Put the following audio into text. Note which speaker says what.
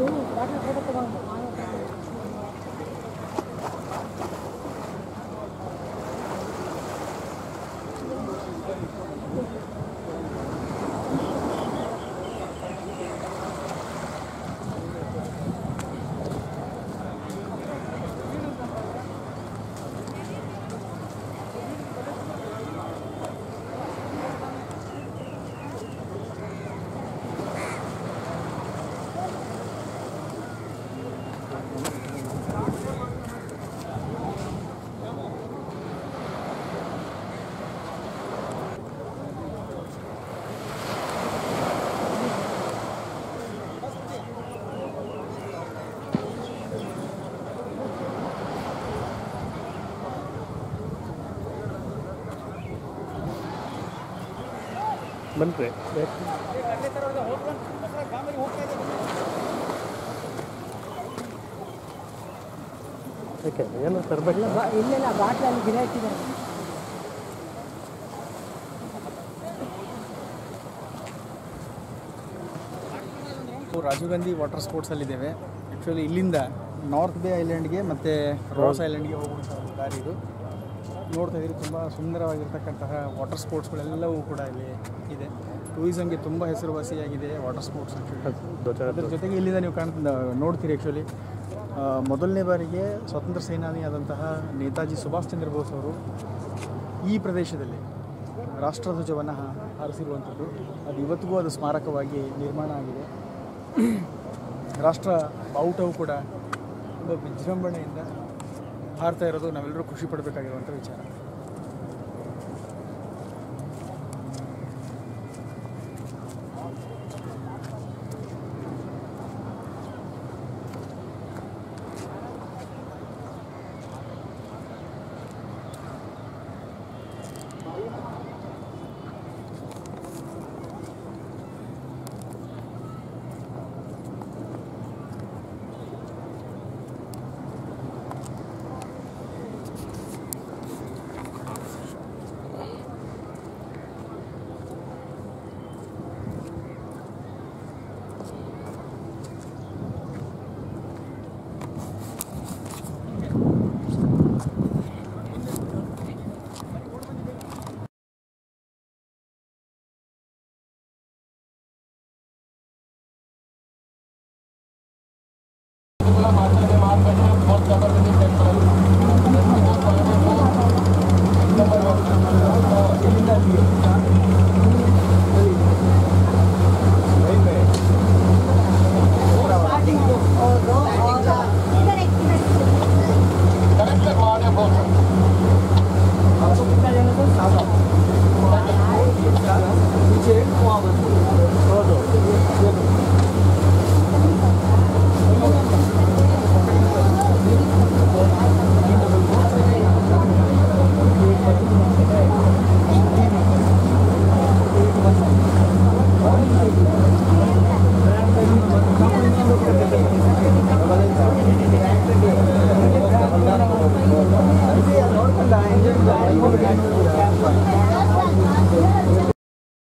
Speaker 1: 너무 나를 걸었다고 하는 거 ಬನ್ರಿ. ಯಾಕೆ ಏನೋ ತರಬೇಕು?
Speaker 2: ಇಲ್ಲೆಲ್ಲ ಬಾಟ್ಲಲ್ಲಿ ಗಿಡ ಇಟ್ಟಿದ್ದಾರೆ.
Speaker 3: ರಾಜೀವ್ ಗಾಂಧಿ ವಾಟರ್ ಸ್ಪೋರ್ಟ್ಸಲ್ಲಿದ್ದೇವೆ ಆ್ಯಕ್ಚುಲಿ ಇಲ್ಲಿಂದ ನಾರ್ತ್ ಬೇ ಐಲ್ಯಾಂಡ್ಗೆ ಮತ್ತು ರೋಸ್ ಐಲ್ಯಾಂಡ್ಗೆ ಹೋಗುವಂಥ ಒಂದು ದಾರಿ ಇದು. ನೋಡ್ತಾ ಇದ್ದೀರಿ ತುಂಬ ಸುಂದರವಾಗಿರ್ತಕ್ಕಂತಹ ವಾಟರ್ ಸ್ಪೋರ್ಟ್ಸ್ಗಳೆಲ್ಲವೂ ಕೂಡ ಇಲ್ಲಿ ಇದೆ. ಟೂರಿಸಮ್ಗೆ ತುಂಬ ಹೆಸರುವಾಸಿಯಾಗಿದೆ ವಾಟರ್ ಸ್ಪೋರ್ಟ್ಸ್ ಅದ್ರ ಜೊತೆಗೆ ಇಲ್ಲಿಂದ ನೀವು ಕಾಣ್ ನೋಡ್ತೀರಿ ಆ್ಯಕ್ಚುಲಿ ಮೊದಲನೇ ಬಾರಿಗೆ ಸ್ವಾತಂತ್ರ್ಯ ಸೇನಾನಿಯಾದಂತಹ ನೇತಾಜಿ ಸುಭಾಷ್ ಚಂದ್ರ ಬೋಸ್ ಅವರು ಈ ಪ್ರದೇಶದಲ್ಲಿ ರಾಷ್ಟ್ರಧ್ವಜವನ್ನು ಹಾರಿಸಿರುವಂಥದ್ದು. ಅದು ಇವತ್ತಿಗೂ ಅದು ಸ್ಮಾರಕವಾಗಿ ನಿರ್ಮಾಣ ಆಗಿದೆ. ರಾಷ್ಟ್ರ ಬಾವುಟವು ಕೂಡ ತುಂಬ ವಿಜೃಂಭಣೆಯಿಂದ ಹಾರ್ತಾ ಇರೋದು ನಾವೆಲ್ಲರೂ ಖುಷಿ ಪಡಬೇಕಾಗಿರುವಂಥ ವಿಚಾರ.
Speaker 2: うん。